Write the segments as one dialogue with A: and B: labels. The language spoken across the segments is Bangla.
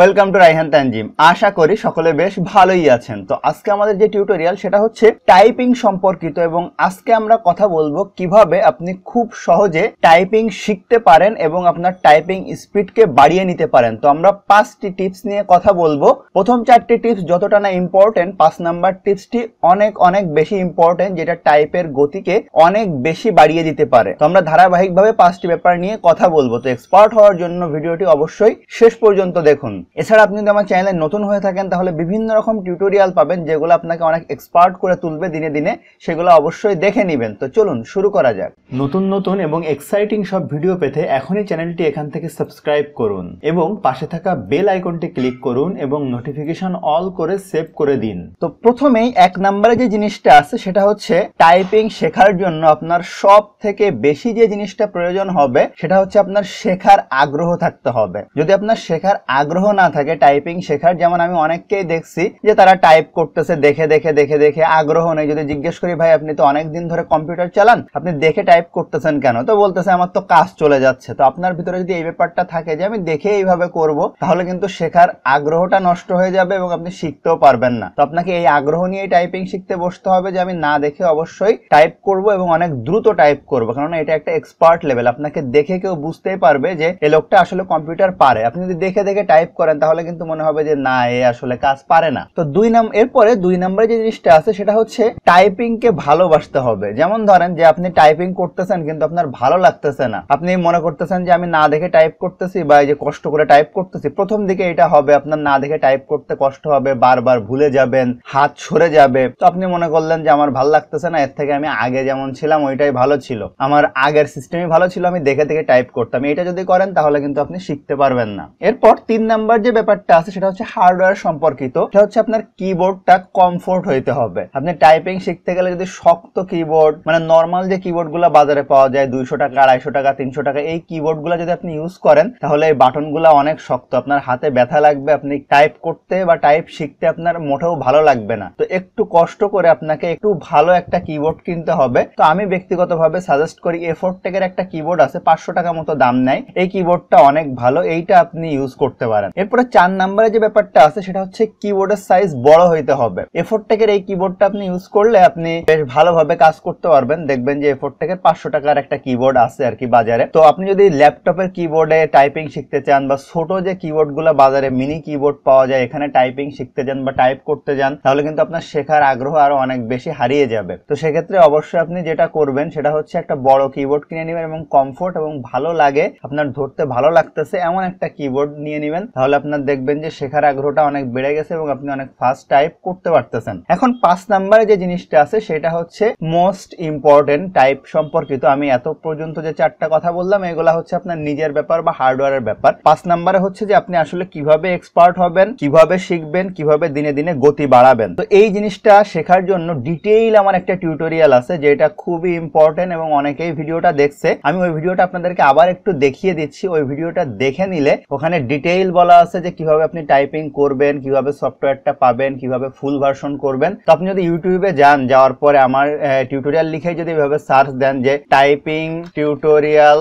A: ওয়েলকাম টু রাইহান তানজিম আশা করি সকলে বেশ ভালোই আছেন। তো আজকে আমাদের যে টিউটোরিয়াল সেটা হচ্ছে টাইপিং সম্পর্কিত এবং আজকে আমরা কথা বলব কীভাবে আপনি খুব সহজে টাইপিং শিখতে পারেন এবং আপনার টাইপিং স্পিডকে বাড়িয়ে নিতে পারেন। তো আমরা পাঁচটি টিপস নিয়ে কথা বলব। প্রথম চারটি টিপস যতটা না ইম্পর্টেন্ট পাঁচ নাম্বার টিপসটি অনেক অনেক বেশি ইম্পর্টেন্ট যেটা টাইপের গতিকে অনেক বেশি বাড়িয়ে দিতে পারে। তো আমরা ধারাবাহিকভাবে পাঁচটি ব্যাপার নিয়ে কথা বলব। তো এক্সপার্ট হওয়ার জন্য ভিডিওটি অবশ্যই শেষ পর্যন্ত দেখুন। এছাড়া আপনি যদি আমার চ্যানেলে নতুন হয়ে থাকেন তাহলে বিভিন্ন রকম টিউটোরিয়াল পাবেন যেগুলো আপনাকে অনেক এক্সপার্ট করে তুলবে দিনে দিনে। সেগুলো অবশ্যই দেখে নেবেন। তো চলুন শুরু করা যাক। নতুন নতুন এবং এক্সাইটিং সব ভিডিও পেতে এখনই চ্যানেলটি এখান থেকে সাবস্ক্রাইব করুন এবং পাশে থাকা বেল আইকনটি ক্লিক করুন এবং নোটিফিকেশন অল করে সেভ করে দিন। তো প্রথমেই এক নম্বরে যে জিনিসটা আছে সেটা হচ্ছে টাইপিং শেখার জন্য আপনার সব থেকে বেশি যে জিনিসটা প্রয়োজন হবে সেটা হচ্ছে আপনার শেখার আগ্রহ থাকতে হবে। যদি আপনার শেখার আগ্রহ না থাকে টাইপিং শেখার, যেমন আমি অনেককেই দেখছি যে তারা টাইপ করতেছে, দেখে দেখে দেখে দেখে, আগ্রহ নেই। যদি জিজ্ঞেস করি, ভাই, আপনি তো অনেক দিন ধরে কম্পিউটার চালান, আপনি দেখে টাইপ করতেছেন কেন? তো বলতেছে, আমার তো কাজ চলে যাচ্ছে। তো আপনার ভিতরে যদি এই ব্যাপারটা থাকে যে, আমি দেখে এইভাবে করব, তাহলে কিন্তু শেখার আগ্রহটা নষ্ট হয়ে যাবে এবং আপনি শিখতেও পারবেন না। তো আপনাকে এই আগ্রহ নিয়ে টাইপিং শিখতে বসতে হবে যে, আমি না দেখে অবশ্যই টাইপ করব এবং অনেক দ্রুত টাইপ করব। কারণ এটা একটা এক্সপার্ট লেভেল আপনাকে দেখে কেউ বুঝতেই পারবে যে এই লোকটা আসলে কম্পিউটার পারে। আপনি যদি দেখে দেখে টাইপ করেন, তাহলে কিন্তু মনে হবে যে না, এ আসলে কাজ পারে না। তো দুই নাম, এরপরে দুই নম্বরে যে জিনিসটা আছে, সেটা হচ্ছে টাইপিং কে ভালোবাসতে হবে। যেমন ধরেন যে আপনি টাইপিং করতেছেন, কিন্তু আপনার ভালো লাগতেছে না। আপনি মনে করতেছেন যে আমি না দেখে টাইপ করতেছি বা এই যে কষ্ট করে টাইপ করতেছি, প্রথম দিকে এটা হবে আপনার না দেখে টাইপ করতে কষ্ট হবে, বারবার ভুলে যাবেন, হাত সরে যাবে। তো আপনি মনে করলেন যে আমার ভালো লাগতেছে না, এর থেকে আমি আগে যেমন ছিলাম, ওইটাই ভালো ছিল। আমার আগের সিস্টেমই ভালো ছিল, আমি দেখে দেখে টাইপ করতাম। এটা যদি করেন, তাহলে কিন্তু আপনি শিখতে পারবেন না। এরপর তিন নাম্বার যে ব্যাপারটা আছে সেটা হচ্ছে হার্ডওয়্যার সম্পর্কিত, সেটা হচ্ছে আপনার কিবোর্ডটা কমফোর্ট হইতে হবে। আপনি টাইপিং শিখতে গেলে যদি শক্ত কিবোর্ড মানে নর্মাল যে কিবোর্ডগুলো বাজারে পাওয়া যায়, দুইশো টাকা, আড়াইশো টাকা, তিনশো টাকা, এই কিবোর্ডগুলো যদি আপনি ইউজ করেন, তাহলে এই বাটনগুলো অনেক শক্ত। আপনার হাতে ব্যথা লাগবে, আপনি টাইপ করতে বা টাইপ শিখতে আপনার মোটেও ভালো লাগবে না। তো একটু কষ্ট করে আপনাকে একটু ভালো একটা কিবোর্ড কিনতে হবে। তো আমি ব্যক্তিগতভাবে সাজেস্ট করি এফোর্ট টেকের একটা কিবোর্ড আছে, পাঁচশো টাকা মতো দাম নেয়। এই কিবোর্ডটা অনেক ভালো, এইটা আপনি ইউজ করতে পারেন। এরপরে চার নাম্বারে যে ব্যাপারটা আছে, সেটা হচ্ছে কিবোর্ডের সাইজ বড় হইতে হবে। এফোর্ট টেকের এই কিবোর্ডটা আপনি ইউজ করলে আপনি বেশ ভালোভাবে কাজ করতে পারবেন। দেখবেন যে এফোর্ট টেকের পাঁচশো টাকার একটা কিবোর্ড আছে আর কি বাজারে। তো আপনি যদি ল্যাপটপের কিবোর্ডে টাইপিং শিখতে চান বা ছোট যে কিবোর্ডগুলো বাজারে মিনি কিবোর্ড পাওয়া যায়, এখানে টাইপিং শিখতে যান বা টাইপ করতে যান, তাহলে কিন্তু আপনার শেখার আগ্রহ আরও অনেক বেশি হারিয়ে যাবে। তো সেক্ষেত্রে অবশ্যই আপনি যেটা করবেন, সেটা হচ্ছে একটা বড় কিবোর্ড কিনে নেবেন এবং কমফোর্ট এবং ভালো লাগে, আপনার ধরতে ভালো লাগতেছে, এমন একটা কিবোর্ড নিয়ে নেবেন। তাহলে আপনার দেখবেন যে শেখার আগ্রহটা অনেক বেড়ে গেছে এবং আপনি অনেক ফাস্ট টাইপ করতে পারতেছেন। এখন পাঁচ নাম্বারে যে জিনিসটা আছে সেটা হচ্ছে মোস্ট ইম্পর্টেন্ট টাইপ সম্পর্কিত। আমি এত পর্যন্ত যে চারটা কথা বললাম, এগুলা হচ্ছে আপনার নিজের ব্যাপার বা হার্ডওয়্যারের ব্যাপার। পাঁচ নাম্বারে হচ্ছে যে আপনি আসলে কীভাবে এক্সপার্ট হবেন, কীভাবে শিখবেন, কীভাবে দিনে দিনে গতি বাড়াবেন। তো এই জিনিসটা শেখার জন্য ডিটেইল আমার একটা টিউটোরিয়াল আছে, যেটা খুবই ইম্পর্টেন্ট এবং অনেকেই ভিডিওটা দেখছে। আমি ওই ভিডিওটা আপনাদেরকে আবার একটু দেখিয়ে দিচ্ছি। ওই ভিডিওটা দেখে নিলে ওখানে ডিটেইল বলা আছে যে কীভাবে আপনি টাইপিং করবেন, কীভাবে সফটওয়্যারটা পাবেন, কীভাবে ফুল ভার্সন করবেন, তো আপনি যদি ইউটিউবে যান, যাওয়ার পরে আমার টিউটোরিয়াল লিখে যদি এভাবে সার্চ দেন যে typing tutorial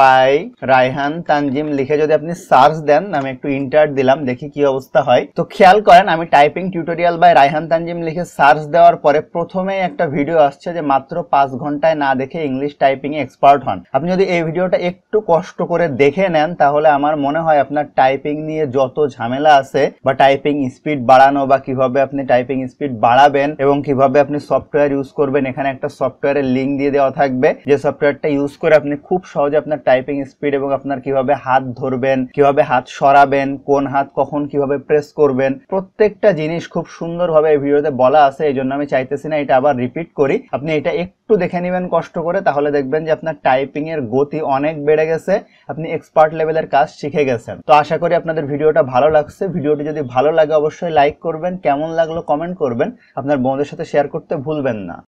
A: by Raihan Tanjim লিখে যদি আপনি সার্চ দেন, আমি একটু ইন্টার দিলাম, দেখি কি অবস্থা হয়। তো খেয়াল করেন, আমি typing tutorial by Raihan Tanjim লিখে সার্চ দেওয়ার পরে প্রথমেই একটা ভিডিও আসছে যে মাত্র পাঁচ ঘন্টায় না দেখে ইংলিশ টাইপিং এক্সপার্ট হন। আপনি যদি এই ভিডিওটা একটু কষ্ট করে দেখে নেন, তাহলে আমার মনে হয় আপনার টাইপিং নিয়ে যত ঝামেলা আছে বা টাইপিং স্পিড বাড়ানো বা কীভাবে আপনি টাইপিং স্পিড বাড়াবেন এবং কীভাবে আপনি সফটওয়্যার ইউজ করবেন, এখানে একটা সফটওয়্যারের লিঙ্ক দিয়ে দেওয়া থাকবে। যে সফটওয়্যারটা ইউজ করে আপনি খুব সহজে আপনার টাইপিং স্পিড এবং আপনার কীভাবে হাত ধরবেন, কীভাবে হাত সরাবেন, কোন হাত কখন কীভাবে প্রেস করবেন, প্রত্যেকটা জিনিস খুব সুন্দরভাবে এই ভিডিওতে বলা আছে এই জন্য আমি চাইতেছি না এটা আবার রিপিট করি। আপনি এটা একটু দেখে নেবেন কষ্ট করে, তাহলে দেখবেন যে আপনার টাইপিং এর গতি অনেক বেড়ে গেছে, আপনি এক্সপার্ট লেভেলের কাজ শিখে গেছেন। তো আশা করি আপনাদের ভিডিওটা ভালো লাগছে। ভিডিওটি যদি ভালো লাগে অবশ্যই লাইক করবেন, কেমন লাগল কমেন্ট করবেন, আপনার বন্ধুদের সাথে শেয়ার করতে ভুলবেন না।